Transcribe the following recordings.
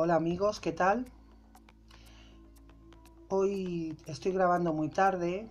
Hola amigos, ¿qué tal? Hoy estoy grabando muy tarde,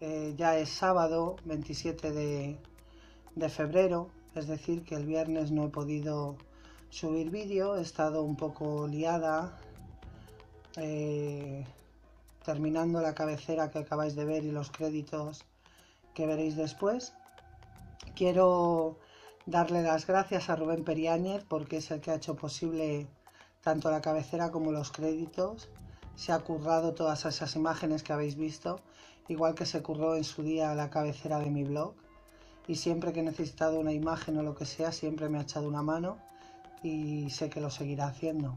eh, ya es sábado 27 de, febrero, es decir, que el viernes no he podido subir vídeo, he estado un poco liada, eh, terminando la cabecera que acabáis de ver y los créditos que veréis después. Quiero darle las gracias a Rubén Periáñez porque es el que ha hecho posible tanto la cabecera como los créditos. Se ha currado todas esas imágenes que habéis visto, igual que se curró en su día la cabecera de mi blog. Y siempre que he necesitado una imagen o lo que sea, siempre me ha echado una mano y sé que lo seguirá haciendo.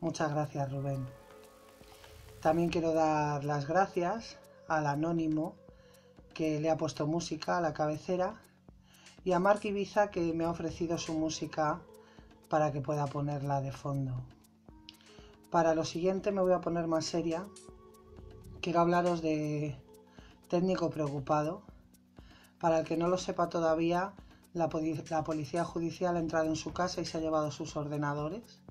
Muchas gracias Rubén. También quiero dar las gracias al anónimo que le ha puesto música a la cabecera y a Mark Ibiza que me ha ofrecido su música para que pueda ponerla de fondo. Para lo siguiente me voy a poner más seria. Quiero hablaros de técnico preocupado. Para el que no lo sepa todavía, la, policía judicial ha entrado en su casa y se ha llevado sus ordenadores.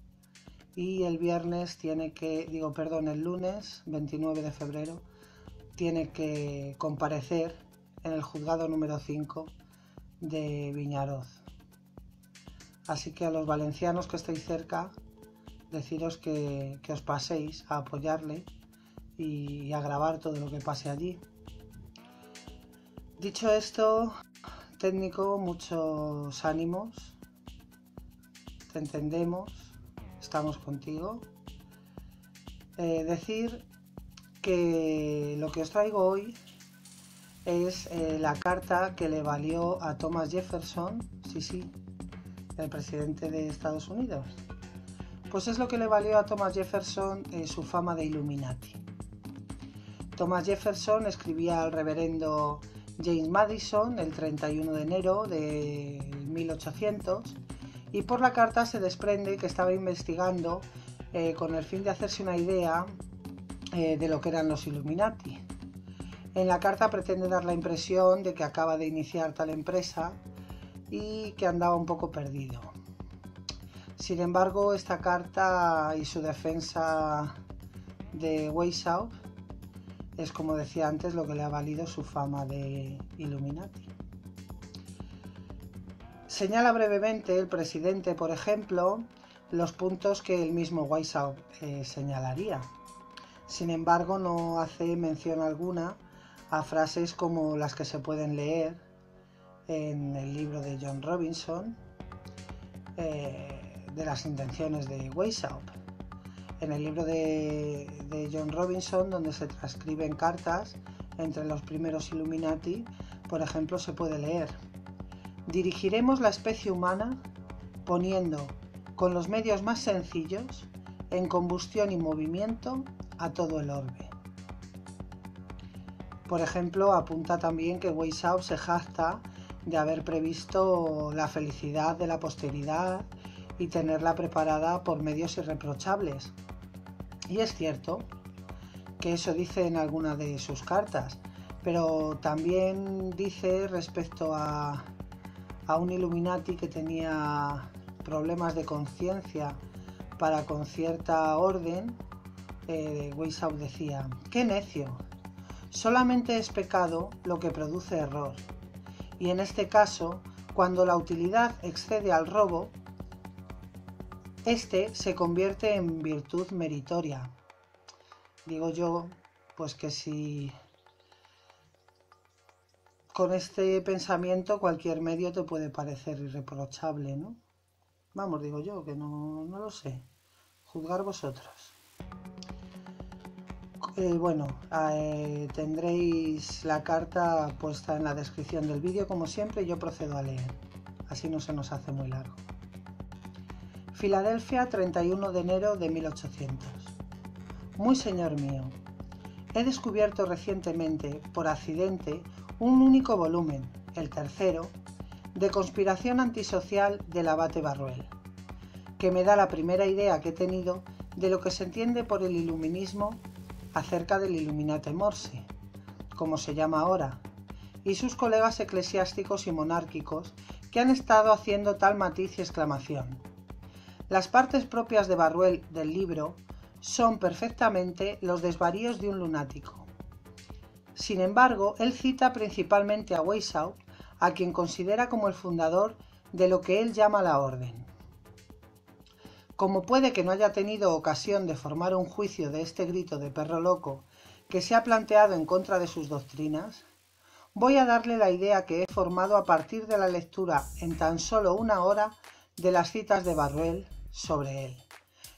Y el viernes tiene que, digo, perdón, el lunes 29 de febrero, tiene que comparecer en el juzgado número 5 de Viñaroz. Así que a los valencianos que estéis cerca, deciros que, os paséis a apoyarle y a grabar todo lo que pase allí. Dicho esto, técnico, muchos ánimos, te entendemos, estamos contigo. Eh, decir que lo que os traigo hoy es eh, la carta que le valió a Thomas Jefferson, sí, sí, el presidente de Estados Unidos. Pues es lo que le valió a Thomas Jefferson eh, su fama de Illuminati. Thomas Jefferson escribía al reverendo James Madison el 31 de enero de 1800 y por la carta se desprende que estaba investigando eh, con el fin de hacerse una idea eh, de lo que eran los Illuminati. En la carta pretende dar la impresión de que acaba de iniciar tal empresa y que andaba un poco perdido. Sin embargo, esta carta y su defensa de Weishaupt es, como decía antes, lo que le ha valido su fama de Illuminati. Señala brevemente el presidente, por ejemplo, los puntos que el mismo Weishaupt eh, señalaría. Sin embargo, no hace mención alguna a frases como las que se pueden leer en el libro de John Robinson eh, de las intenciones de Weishaupt. En el libro de, de John Robinson, donde se transcriben cartas entre los primeros Illuminati, por ejemplo, se puede leer. Dirigiremos la especie humana poniendo con los medios más sencillos en combustión y movimiento a todo el orbe. Por ejemplo, apunta también que Weishaupt se jacta de haber previsto la felicidad de la posteridad y tenerla preparada por medios irreprochables. Y es cierto que eso dice en alguna de sus cartas, pero también dice respecto a, a un Illuminati que tenía problemas de conciencia para con cierta orden, eh, Weishaupt decía, ¡qué necio! Solamente es pecado lo que produce error y en este caso, cuando la utilidad excede al robo, este se convierte en virtud meritoria. Digo yo, pues que si con este pensamiento cualquier medio te puede parecer irreprochable, ¿no? Vamos, digo yo, que no, no lo sé. Juzgar vosotros. Eh, bueno, eh, tendréis la carta puesta en la descripción del vídeo como siempre yo procedo a leer. Así no se nos hace muy largo. Filadelfia, 31 de enero de 1800. Muy señor mío, he descubierto recientemente, por accidente, un único volumen, el tercero, de conspiración antisocial del abate Barruel, que me da la primera idea que he tenido de lo que se entiende por el iluminismo acerca del Illuminate Morse, como se llama ahora, y sus colegas eclesiásticos y monárquicos que han estado haciendo tal matiz y exclamación. Las partes propias de Barruel del libro son perfectamente los desvaríos de un lunático. Sin embargo, él cita principalmente a Weishaupt, a quien considera como el fundador de lo que él llama la orden. Como puede que no haya tenido ocasión de formar un juicio de este grito de perro loco que se ha planteado en contra de sus doctrinas, voy a darle la idea que he formado a partir de la lectura en tan solo una hora de las citas de Barruel sobre él,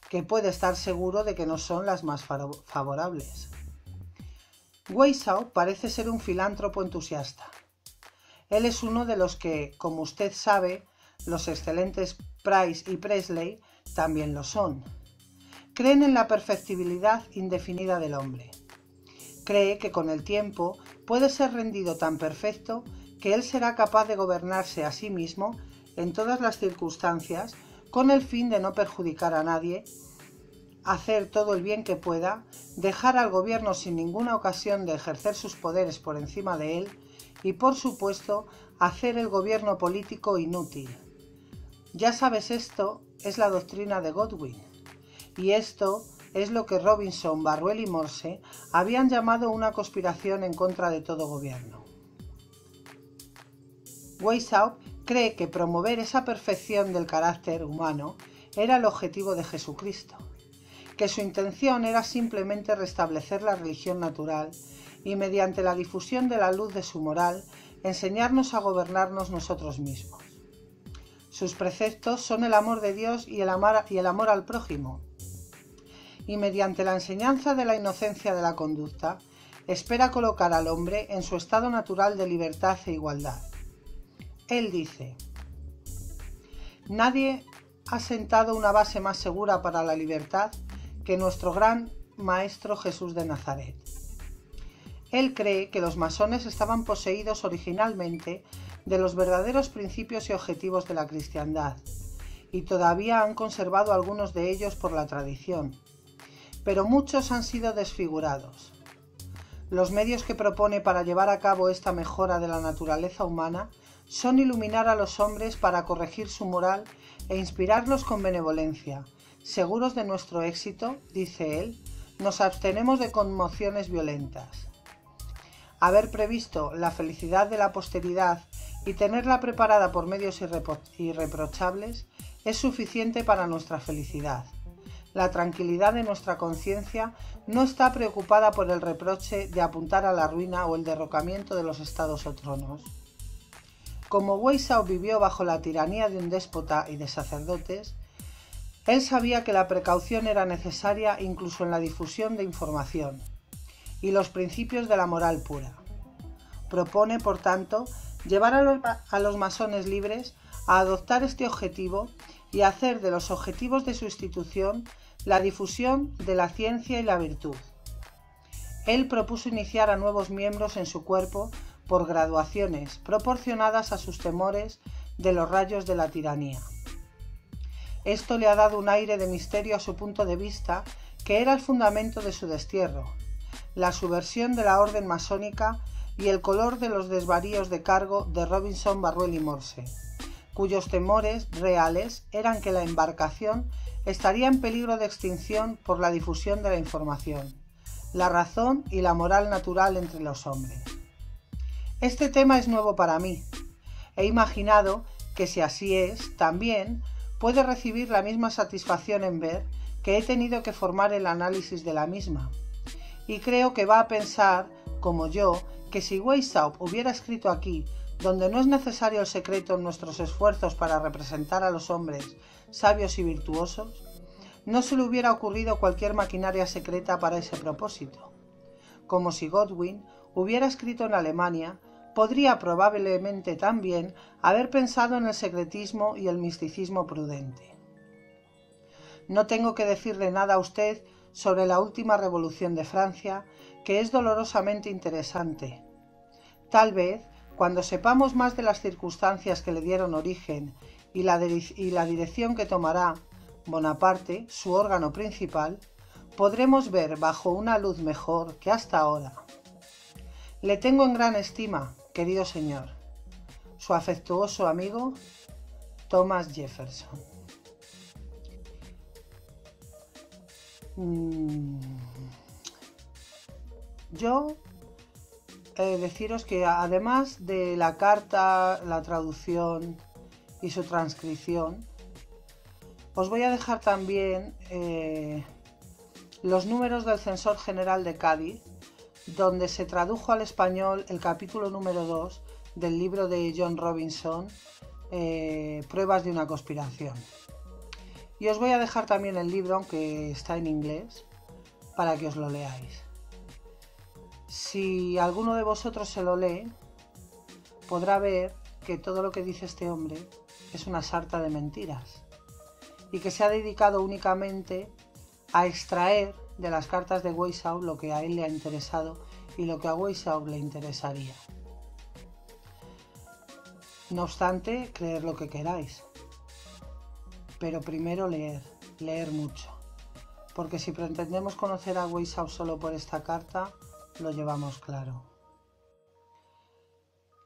que puede estar seguro de que no son las más favorables. Weishaupt parece ser un filántropo entusiasta. Él es uno de los que, como usted sabe, los excelentes Price y Presley también lo son. Creen en la perfectibilidad indefinida del hombre. Cree que con el tiempo puede ser rendido tan perfecto que él será capaz de gobernarse a sí mismo en todas las circunstancias con el fin de no perjudicar a nadie, hacer todo el bien que pueda, dejar al gobierno sin ninguna ocasión de ejercer sus poderes por encima de él y, por supuesto, hacer el gobierno político inútil. Ya sabes esto es la doctrina de Godwin, y esto es lo que Robinson, Barruel y Morse habían llamado una conspiración en contra de todo gobierno. Weishaupt cree que promover esa perfección del carácter humano era el objetivo de Jesucristo, que su intención era simplemente restablecer la religión natural y mediante la difusión de la luz de su moral enseñarnos a gobernarnos nosotros mismos. Sus preceptos son el amor de Dios y el amor, al prójimo, y mediante la enseñanza de la inocencia de la conducta, espera colocar al hombre en su estado natural de libertad e igualdad. Él dice, Nadie ha sentado una base más segura para la libertad que nuestro gran Maestro Jesús de Nazaret. Él cree que los masones estaban poseídos originalmente de los verdaderos principios y objetivos de la cristiandad, y todavía han conservado algunos de ellos por la tradición, pero muchos han sido desfigurados. Los medios que propone para llevar a cabo esta mejora de la naturaleza humana son iluminar a los hombres para corregir su moral e inspirarlos con benevolencia. Seguros de nuestro éxito, dice él, nos abstenemos de conmociones violentas. Haber previsto la felicidad de la posteridad y tenerla preparada por medios irreprochables es suficiente para nuestra felicidad la tranquilidad de nuestra conciencia no está preocupada por el reproche de apuntar a la ruina o el derrocamiento de los estados o tronos. Como Weishaupt vivió bajo la tiranía de un déspota y de sacerdotes, él sabía que la precaución era necesaria incluso en la difusión de información y los principios de la moral pura. Propone, por tanto, llevar a los, masones libres a adoptar este objetivo y hacer de los objetivos de su institución la difusión de la ciencia y la virtud. Él propuso iniciar a nuevos miembros en su cuerpo por graduaciones proporcionadas a sus temores de los rayos de la tiranía. Esto le ha dado un aire de misterio a su punto de vista que era el fundamento de su destierro, la subversión de la orden masónica y el color de los desvaríos de cargo de Robinson, Barruel y Morse, cuyos temores reales eran que la embarcación estaría en peligro de extinción por la difusión de la información, la razón y la moral natural entre los hombres. Este tema es nuevo para mí. He imaginado que si así es, también puede recibir la misma satisfacción en ver que he tenido que formar el análisis de la misma. Y creo que va a pensar, como yo, que si Weishaupt hubiera escrito aquí, donde no es necesario el secreto en nuestros esfuerzos para representar a los hombres sabios y virtuosos, no se le hubiera ocurrido cualquier maquinaria secreta para ese propósito. Como si Godwin hubiera escrito en Alemania, podría probablemente también haber pensado en el secretismo y el misticismo prudente. No tengo que decirle nada a usted sobre la última revolución de Francia, que es dolorosamente interesante. Tal vez, cuando sepamos más de las circunstancias que le dieron origen y la, dirección que tomará Bonaparte, su órgano principal, podremos ver bajo una luz mejor que hasta ahora. Le tengo en gran estima, querido señor. Su afectuoso amigo, Thomas Jefferson. Mm, yo eh, deciros que además de la carta, la traducción y su transcripción, os voy a dejar también eh, los números del Censor General de Cádiz, donde se tradujo al español el capítulo número 2 del libro de John Robinson, eh, Pruebas de una conspiración. Y os voy a dejar también el libro, aunque está en inglés, para que os lo leáis. Si alguno de vosotros se lo lee, podrá ver que todo lo que dice este hombre es una sarta de mentiras y que se ha dedicado únicamente a extraer de las cartas de Weishaupt lo que a él le ha interesado y lo que a Weishaupt le interesaría. No obstante, creer lo que queráis, pero primero leer, leer mucho, porque si pretendemos conocer a Weishaupt solo por esta carta, lo llevamos claro.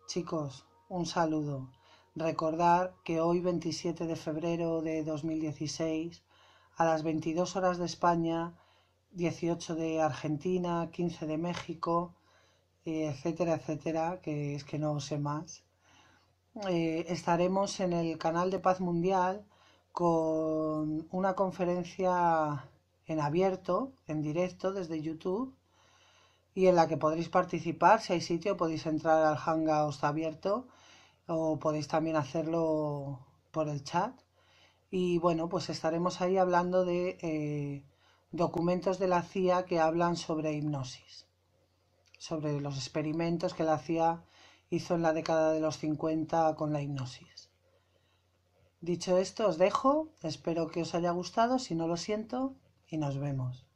Chicos, un saludo. Recordar que hoy 27 de febrero de 2016, a las 22 horas de España, 18 de Argentina, 15 de México, eh, etcétera, etcétera, que es que no sé más, eh, estaremos en el canal de Paz Mundial con una conferencia en abierto, en directo desde YouTube, y en la que podréis participar. Si hay sitio, podéis entrar al Hangout abierto o podéis también hacerlo por el chat. Y bueno, pues estaremos ahí hablando de eh, documentos de la CIA que hablan sobre hipnosis, sobre los experimentos que la CIA hizo en la década de los 50 con la hipnosis. Dicho esto, os dejo, espero que os haya gustado, si no lo siento, y nos vemos.